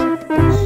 Oh,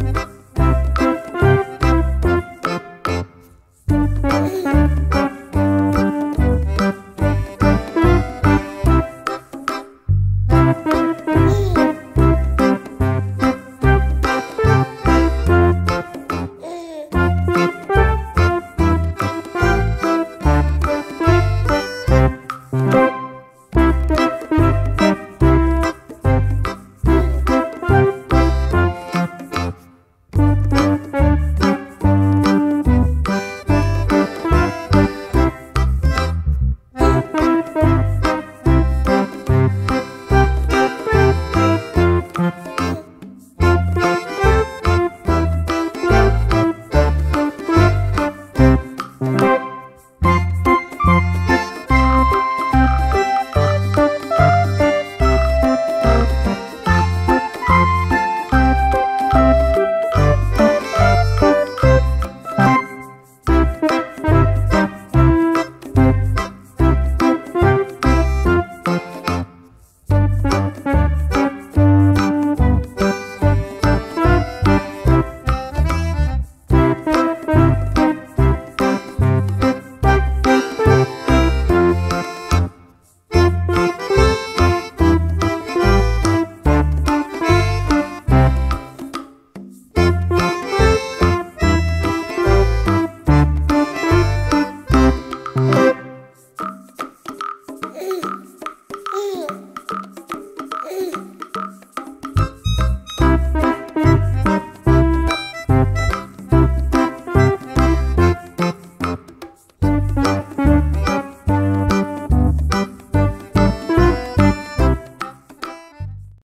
Bye.